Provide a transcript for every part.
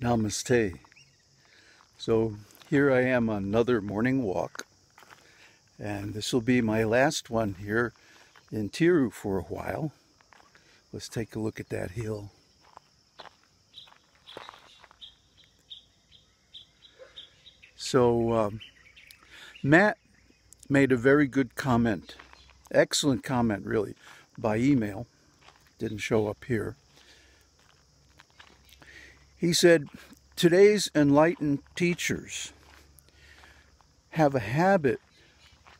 Namaste. So here I am on another morning walk, and this will be my last one here in Tiru for a while. Let's take a look at that hill. So um, Matt made a very good comment, excellent comment really, by email. Didn't show up here. He said, Today's enlightened teachers have a habit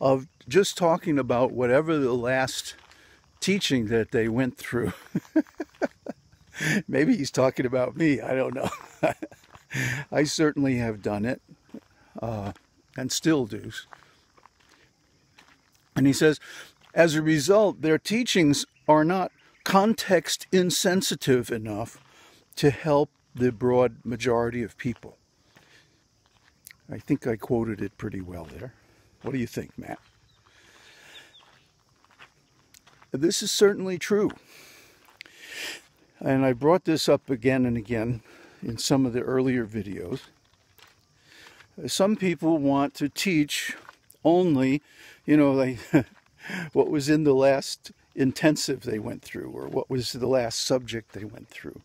of just talking about whatever the last teaching that they went through. Maybe he's talking about me, I don't know. I certainly have done it uh, and still do. And he says, as a result, their teachings are not context insensitive enough to help the broad majority of people. I think I quoted it pretty well there. What do you think, Matt? This is certainly true. And I brought this up again and again in some of the earlier videos. Some people want to teach only, you know, like what was in the last intensive they went through or what was the last subject they went through.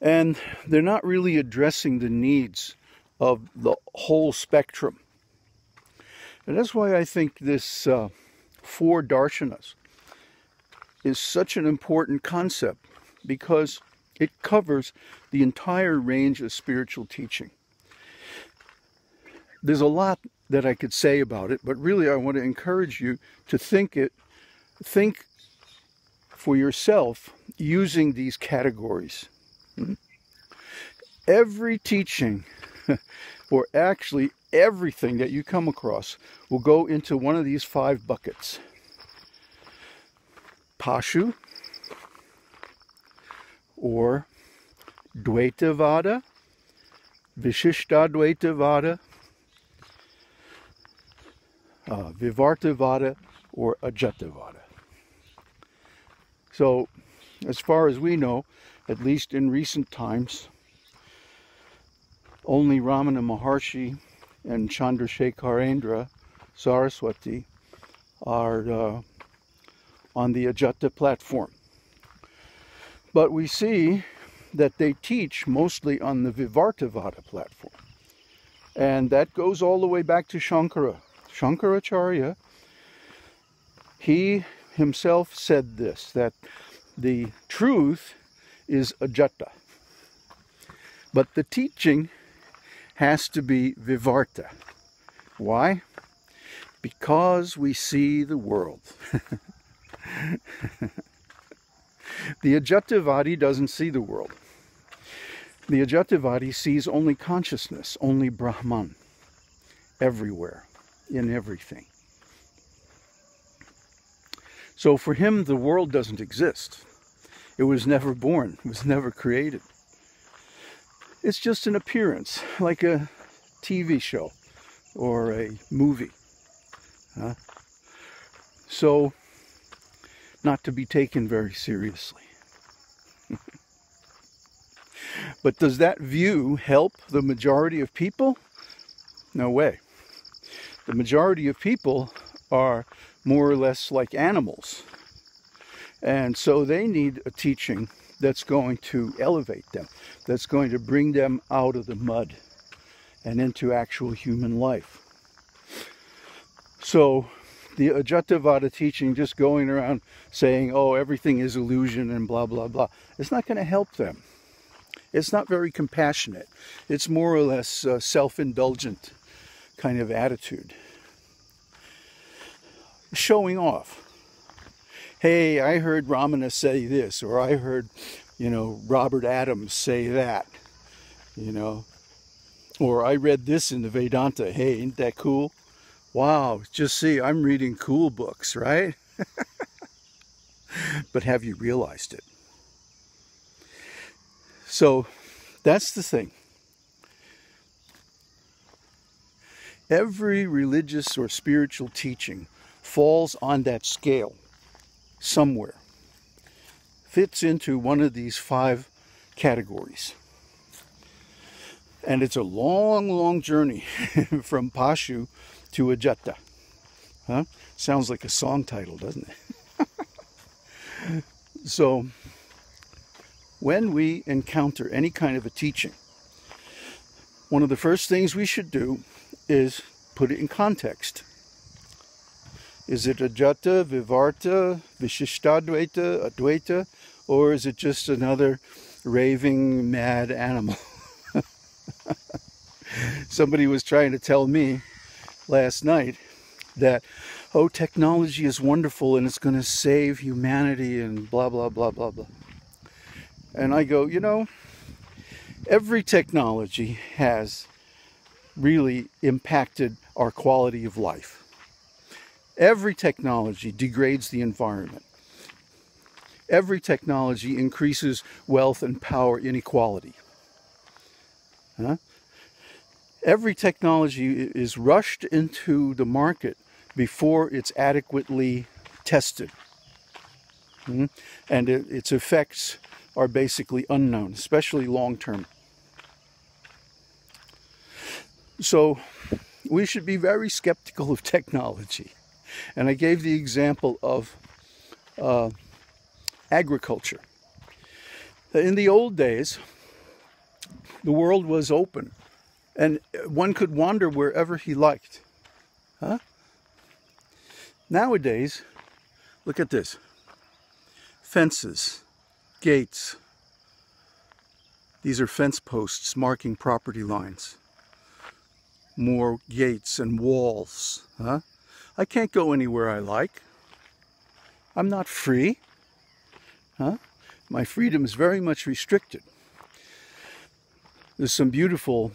And they're not really addressing the needs of the whole spectrum. And that's why I think this uh, four darshanas is such an important concept because it covers the entire range of spiritual teaching. There's a lot that I could say about it, but really I want to encourage you to think it, think for yourself using these categories. Every teaching, or actually everything that you come across, will go into one of these five buckets Pashu, or Dvaitavada, Vishishtadvaitavada, uh, Vivartavada, or Ajatavada. So, as far as we know, at least in recent times, only Ramana Maharshi and Chandrasekharendra Saraswati are uh, on the Ajata platform. But we see that they teach mostly on the Vivartavada platform. And that goes all the way back to Shankara. Shankaracharya, he himself said this, that the truth is ajata. But the teaching has to be vivarta. Why? Because we see the world. the Ajatavadi doesn't see the world. The Ajatavadi sees only consciousness, only Brahman, everywhere, in everything. So for him, the world doesn't exist. It was never born, it was never created. It's just an appearance, like a TV show or a movie. Huh? So, not to be taken very seriously. but does that view help the majority of people? No way. The majority of people are more or less like animals. And so they need a teaching that's going to elevate them, that's going to bring them out of the mud and into actual human life. So the Ajatavada teaching, just going around saying, oh, everything is illusion and blah, blah, blah, it's not going to help them. It's not very compassionate. It's more or less self-indulgent kind of attitude. Showing off hey, I heard Ramana say this, or I heard, you know, Robert Adams say that, you know, or I read this in the Vedanta. Hey, ain't that cool? Wow, just see, I'm reading cool books, right? but have you realized it? So that's the thing. Every religious or spiritual teaching falls on that scale somewhere fits into one of these five categories. And it's a long, long journey from Pashu to Ajata. Huh? Sounds like a song title, doesn't it? so, when we encounter any kind of a teaching, one of the first things we should do is put it in context. Is it Ajata, Vivarta, Vishishtadvaita, Advaita, or is it just another raving mad animal? Somebody was trying to tell me last night that, oh, technology is wonderful and it's going to save humanity and blah, blah, blah, blah, blah. And I go, you know, every technology has really impacted our quality of life. Every technology degrades the environment. Every technology increases wealth and power inequality. Huh? Every technology is rushed into the market before it's adequately tested. Hmm? And it, its effects are basically unknown, especially long term. So we should be very skeptical of technology. And I gave the example of uh, agriculture. In the old days, the world was open and one could wander wherever he liked. Huh? Nowadays, look at this fences, gates. These are fence posts marking property lines. More gates and walls. Huh? I can't go anywhere I like. I'm not free. Huh? My freedom is very much restricted. There's some beautiful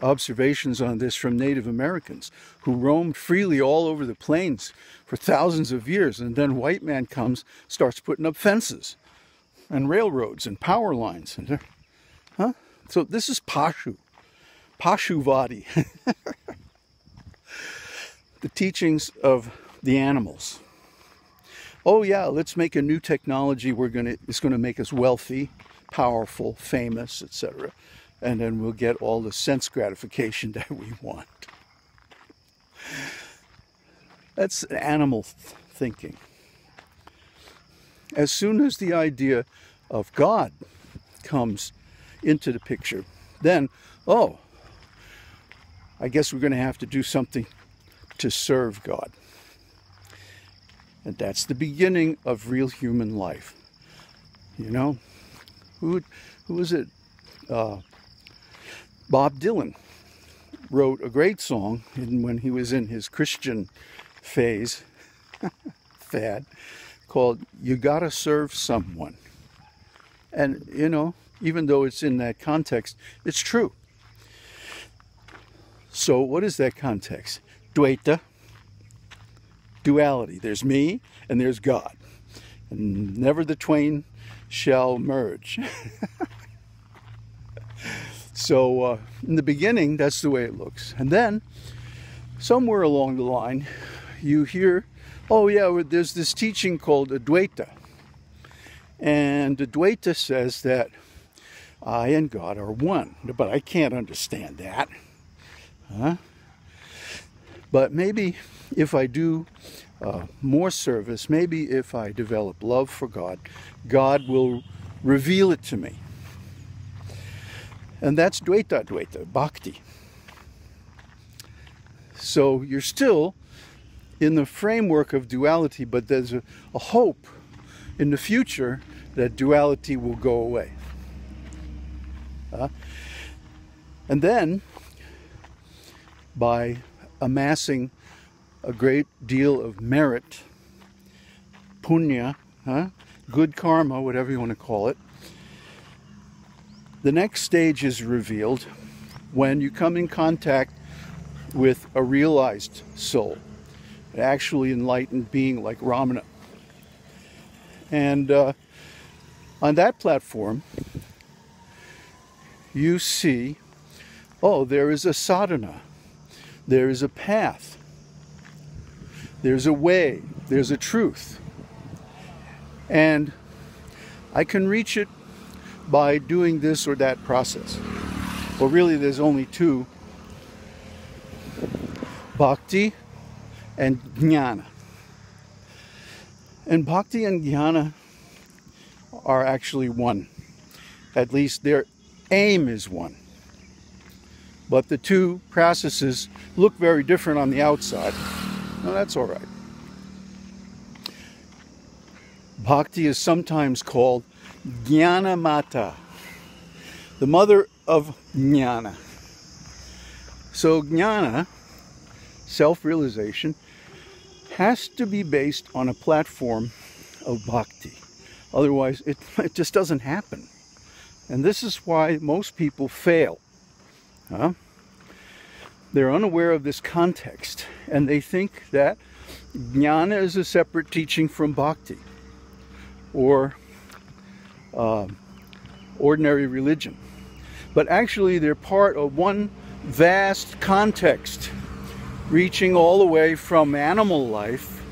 observations on this from Native Americans who roamed freely all over the plains for thousands of years, and then white man comes, starts putting up fences and railroads and power lines. And huh? So this is Pashu, Pashuvadi, the teachings of the animals. Oh yeah, let's make a new technology. We're gonna it's gonna make us wealthy, powerful, famous, etc and then we'll get all the sense gratification that we want. That's animal thinking. As soon as the idea of God comes into the picture, then, oh, I guess we're going to have to do something to serve God. And that's the beginning of real human life. You know, who, who was it? Uh, Bob Dylan wrote a great song when he was in his Christian phase, fad, called You Gotta Serve Someone. And, you know, even though it's in that context, it's true. So, what is that context? Dvaita, duality. There's me and there's God. And never the twain shall merge. So uh, in the beginning, that's the way it looks. And then somewhere along the line, you hear, oh yeah, there's this teaching called Advaita. And Advaita says that I and God are one. But I can't understand that. Huh? But maybe if I do uh, more service, maybe if I develop love for God, God will reveal it to me. And that's Dvaita Dvaita, Bhakti. So you're still in the framework of duality, but there's a, a hope in the future that duality will go away. Uh, and then, by amassing a great deal of merit, punya, huh? good karma, whatever you want to call it, the next stage is revealed when you come in contact with a realized soul, an actually enlightened being like Ramana. And uh, on that platform, you see, oh, there is a sadhana, there is a path, there's a way, there's a truth. And I can reach it by doing this or that process. Well, really, there's only two bhakti and jnana. And bhakti and jnana are actually one. At least their aim is one. But the two processes look very different on the outside. Now that's all right. Bhakti is sometimes called Jnana Mata, the mother of Jnana. So Jnana, self-realization, has to be based on a platform of Bhakti. Otherwise, it, it just doesn't happen. And this is why most people fail. They're unaware of this context and they think that jnana is a separate teaching from bhakti or uh, ordinary religion. But actually, they're part of one vast context reaching all the way from animal life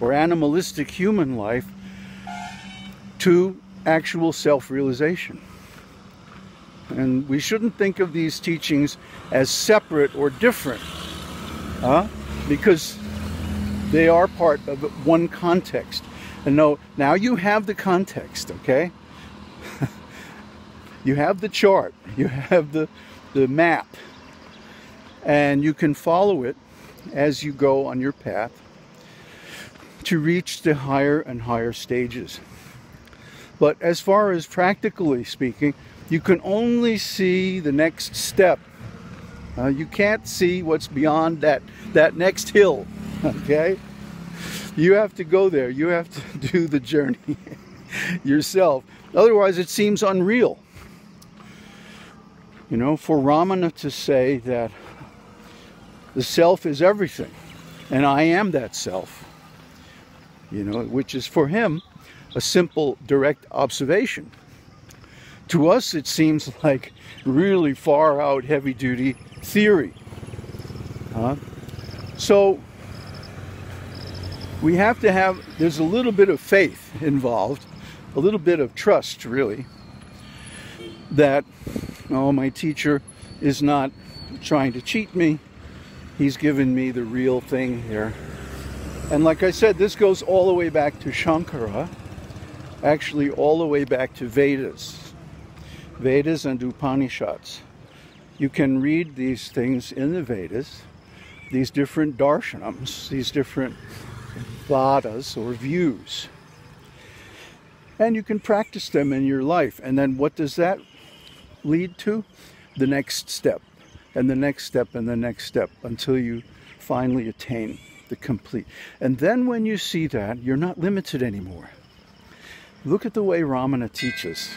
or animalistic human life to actual self-realization. And we shouldn't think of these teachings as separate or different, because they are part of one context. And no, now you have the context, okay? you have the chart, you have the, the map, and you can follow it as you go on your path to reach the higher and higher stages. But as far as practically speaking, you can only see the next step. Uh, you can't see what's beyond that, that next hill, okay? You have to go there. You have to do the journey yourself. Otherwise, it seems unreal. You know, for Ramana to say that the self is everything, and I am that self, you know, which is for him a simple, direct observation. To us, it seems like really far out, heavy duty theory. Huh? So, we have to have, there's a little bit of faith involved, a little bit of trust, really, that, oh, my teacher is not trying to cheat me. He's given me the real thing here. And like I said, this goes all the way back to Shankara, actually all the way back to Vedas. Vedas and Upanishads. You can read these things in the Vedas, these different darshanams, these different vadas or views. And you can practice them in your life. And then what does that lead to? The next step, and the next step, and the next step until you finally attain the complete. And then when you see that, you're not limited anymore. Look at the way Ramana teaches.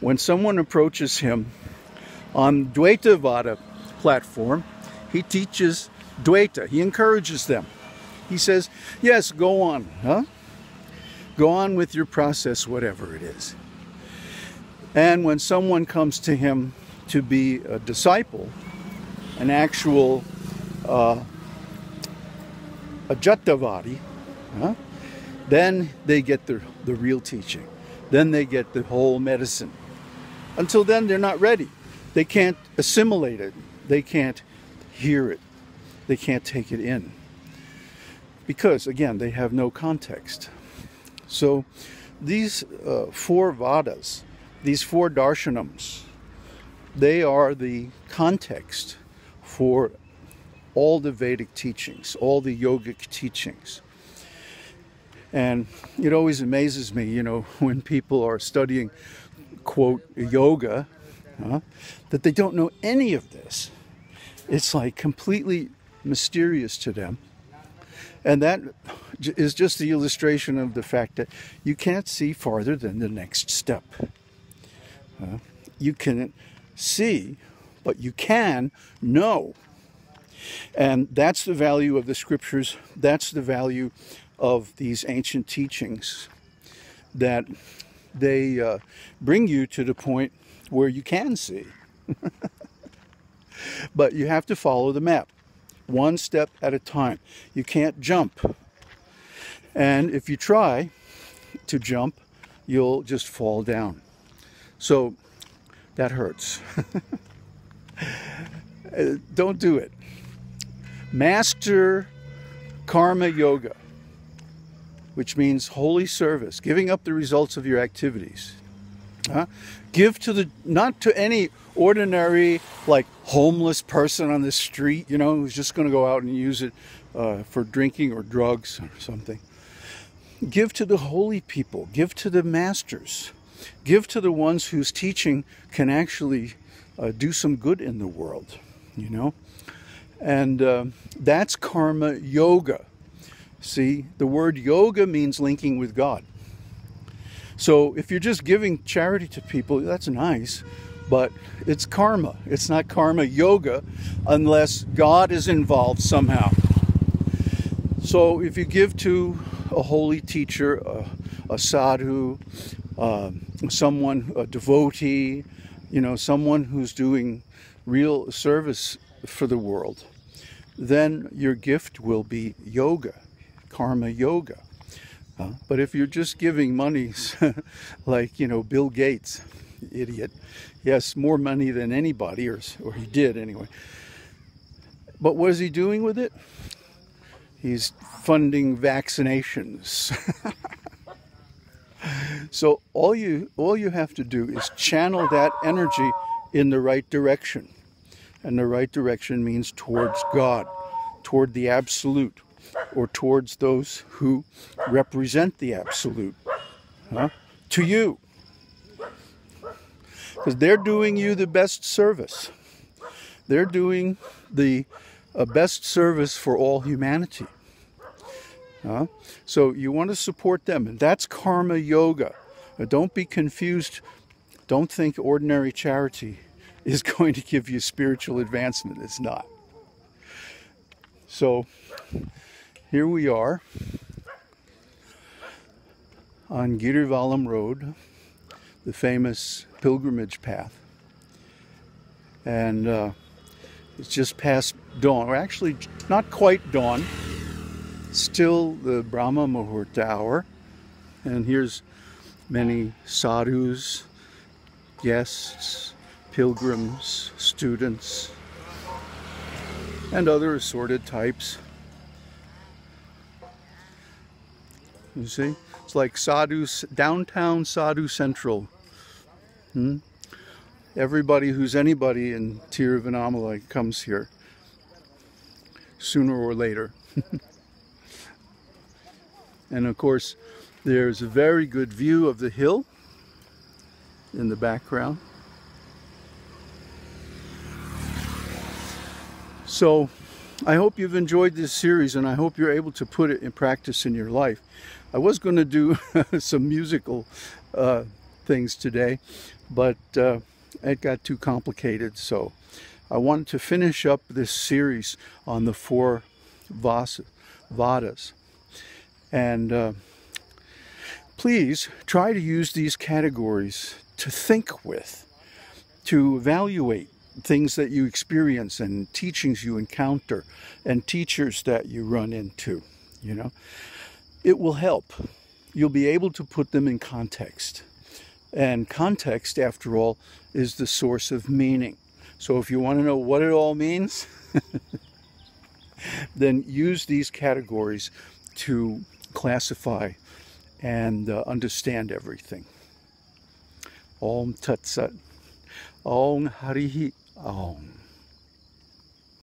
When someone approaches him on Dvaita Vada platform, he teaches Dvaita. He encourages them. He says, yes, go on, huh? Go on with your process, whatever it is. And when someone comes to him to be a disciple, an actual uh, huh? then they get the, the real teaching. Then they get the whole medicine. Until then, they're not ready. They can't assimilate it. They can't hear it. They can't take it in because again they have no context so these uh, four vadas these four darshanams they are the context for all the vedic teachings all the yogic teachings and it always amazes me you know when people are studying quote yoga that they don't know any of this it's like completely mysterious to them and that is just the illustration of the fact that you can't see farther than the next step. Uh, you can see, but you can know. And that's the value of the scriptures. That's the value of these ancient teachings that they uh, bring you to the point where you can see. but you have to follow the map one step at a time. You can't jump. And if you try to jump, you'll just fall down. So that hurts. Uh, don't do it. Master Karma Yoga, which means holy service, giving up the results of your activities. Huh? Give to the, not to any ordinary, like homeless person on the street, you know, who's just going to go out and use it uh, for drinking or drugs or something. Give to the holy people, give to the masters, give to the ones whose teaching can actually uh, do some good in the world, you know. And uh, that's karma yoga. See, the word yoga means linking with God. So if you're just giving charity to people, that's nice, but it's karma. It's not karma yoga unless God is involved somehow. So if you give to a holy teacher, a, a sadhu, uh, someone, a devotee, you know, someone who's doing real service for the world, then your gift will be yoga, karma yoga. Uh, but if you're just giving monies like, you know, Bill Gates, idiot, has more money than anybody, or, or he did anyway. But what is he doing with it? He's funding vaccinations. so all you all you have to do is channel that energy in the right direction. And the right direction means towards God, toward the absolute, or towards those who represent the absolute. Huh? To you. Because they're doing you the best service. They're doing the uh, best service for all humanity. So you want to support them, and that's karma yoga. Uh, don't be confused. Don't think ordinary charity is going to give you spiritual advancement. It's not. So here we are on Girivalam Road, the famous pilgrimage path. And uh, it's just past dawn, or actually not quite dawn still the Brahma Muhurta hour. And here's many sadhus, guests, pilgrims, students, and other assorted types. You see? It's like Sadhu, downtown Sadhu Central. Hmm? Everybody who's anybody in Tiruvannamalai comes here sooner or later. And of course, there's a very good view of the hill in the background. So I hope you've enjoyed this series and I hope you're able to put it in practice in your life. I was going to do some musical uh, things today, but uh, it got too complicated. So I wanted to finish up this series on the four Vadas. And uh, please try to use these categories to think with, to evaluate things that you experience and teachings you encounter and teachers that you run into, you know. It will help. You'll be able to put them in context. And context, after all, is the source of meaning. So if you want to know what it all means, then use these categories to classify and uh, understand everything. Om Tat Sat. Om Harihi Om.